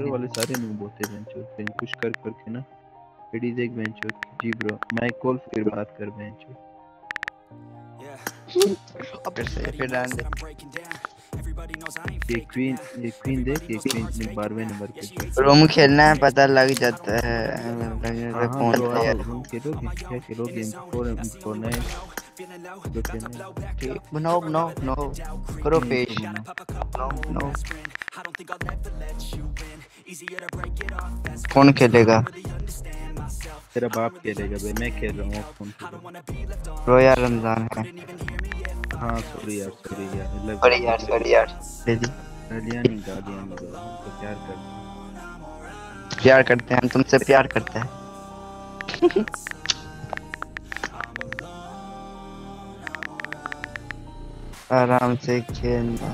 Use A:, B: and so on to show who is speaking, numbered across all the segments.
A: ये वाले सारे नूब होते हैं बेंचो कहीं कुछ कर करके ना? एडीज एक बेंचो जी ब्रो मैं कॉल फिर बात कर बेंचो
B: फिर से फिर डाल दे।
A: ये क्वीन ये क्वीन देख ये क्वीन 12वें नंबर पे
B: रोम खेलना है पता लग जाता है। लग जाता है
A: हाँ
B: कौन
A: ब्रो
B: प्लेयर
A: आप रूम खेलोगे क्या खेलोगे? फोर फोर नाइन है
B: बनाओ बनाओ बनाओ करो पेश
A: बनाओ
B: बनाओ कौन खेलेगा?
A: तेरा बाप खेलेगा भाई मैं खेल रहा हूँ फ़ोन
B: रो यार रमज़ान है।
A: हाँ सॉरी यार सॉरी यार मतलब
B: सॉरी यार सॉरी यार।
A: गालियाँ नहीं गालियाँ नहीं तो प्यार करते हैं।
B: प्यार करते हैं हम तुमसे प्यार करते हैं। आराम से खेलना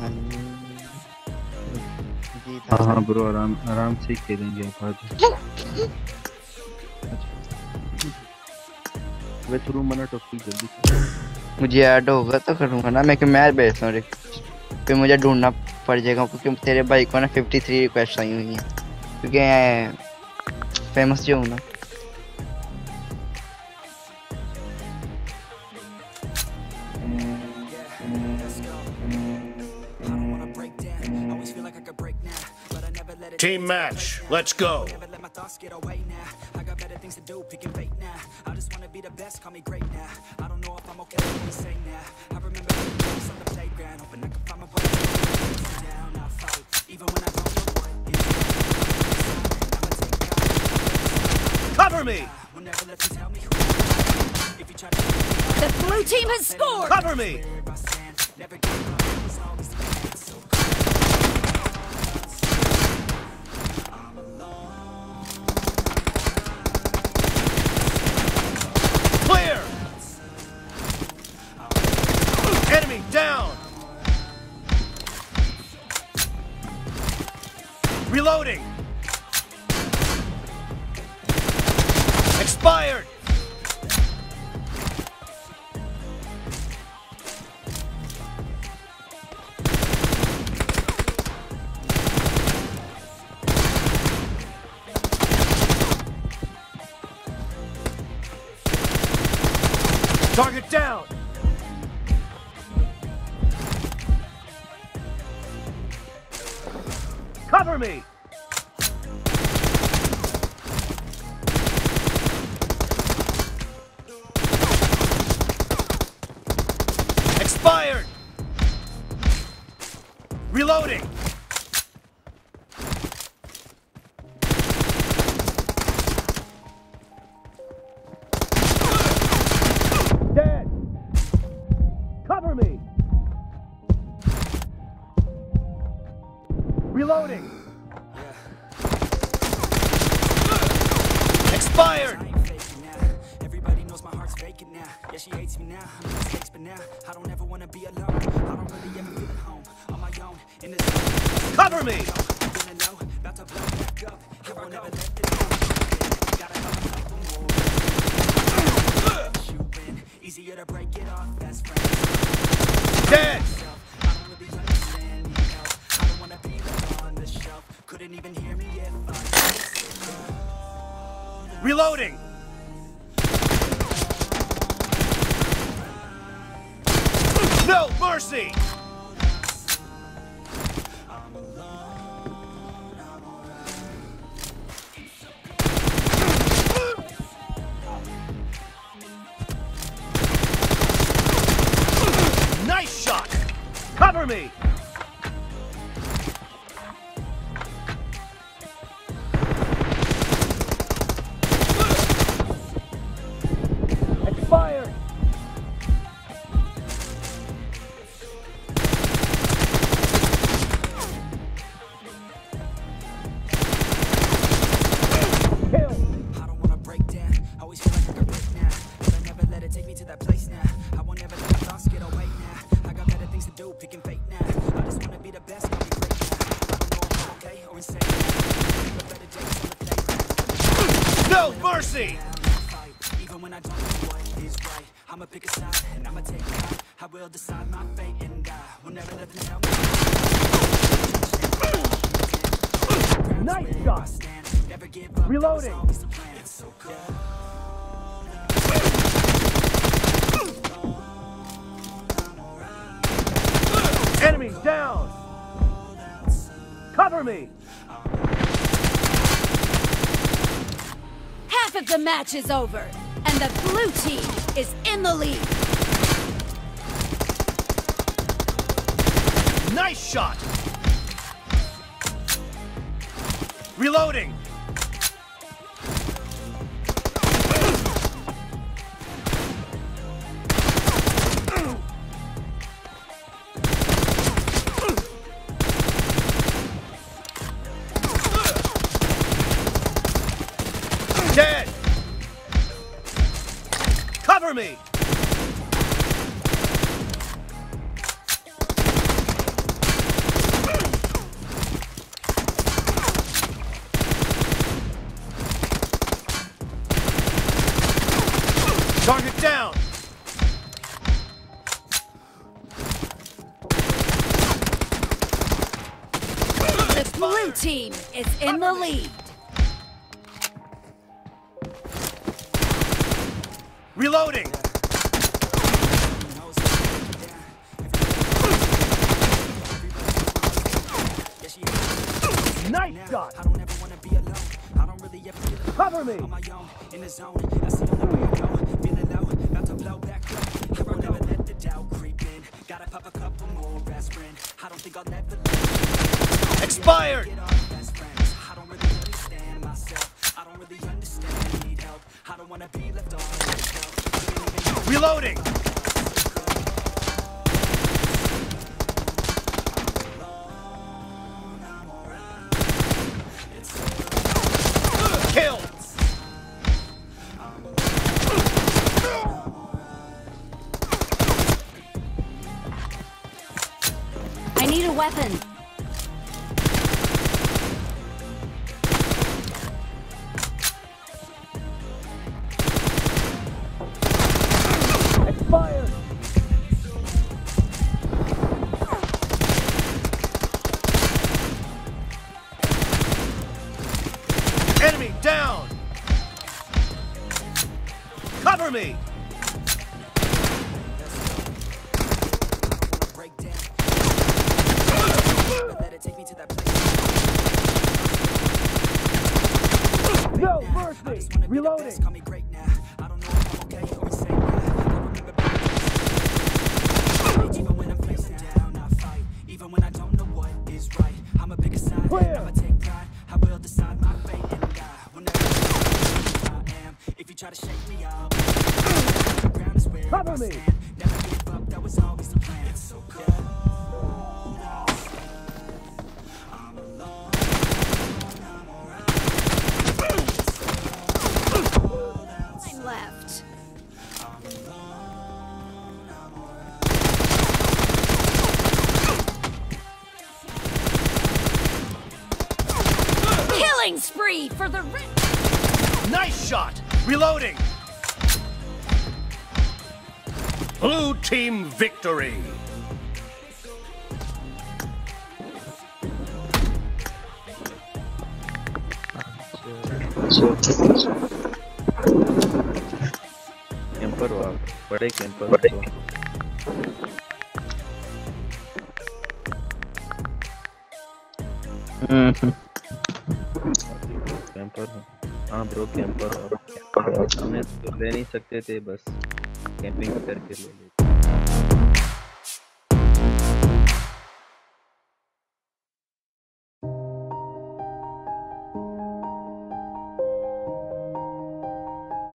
B: है।
A: हाँ ब्रो आराम आराम से खेलेंगे आप आज। वे तो रूम बना टॉपिक जल्दी
B: मुझे ऐड होगा तो करूँगा ना मैं कि मैं भेजता हूँ फिर मुझे ढूंढना पड़ जाएगा क्योंकि तेरे भाई को ना 53 रिक्वेस्ट आई हुई हैं। क्योंकि फ़ेमस जो हूँ ना।
C: Team match. Let's go. Cover me.
D: The blue team has scored!
C: Cover me. Expired. Target down. Cover me. Expired. Reloading. Dead. Cover me. Reloading. Expired.
E: She hates me now. Mistakes, but now I don't ever wanna be alone. I don't really ever feel at home on my own in this.
C: Cover me.
E: I'm gonna know, about to blow back up. I
C: No mercy. Nice shot. Cover me.
E: Place now. I won't ever let my thoughts get away now. I got better things to do, picking fate now. I just wanna be the best, I'll be great now. I don't know if I'm okay or insane. But better days on the.
C: No mercy.
E: Even when I don't know what is right. I'ma pick a side and I'ma take pride. I will decide my fate and I will never let them tell me.
C: Nice shot. Reloading. Enemy down. Cover me.
D: Half of the match is over, and the blue team is in the lead.
C: Nice shot. Reloading. Dead. Cover me. Target down.
D: The blue team is in the lead.
C: Reloading. Nice shot.
E: I don't ever wanna be alone. I don't really ever feel
C: Cover me.
E: on my own in the zone. That's the way I go. Feeling low, about to blow back up. I won't never let the doubt creep in. Gotta pop a couple more aspirin. I don't think I'll ever
C: Expired.
E: get our best friends. I don't really understand myself. I don't really understand. Need help. I don't wanna be left on the shelf. Couldn't even
C: Reloading. Kill.
D: I need a weapon.
C: Cover me.
E: break down. But let it take me to
D: spree for the red.
C: Nice shot. Reloading. Blue team victory.
A: Camper हो आप बड़े camper. Camper हो हाँ bro camper हो हमने तो ले नहीं सकते थे बस कैंपिंग करके ले लेते।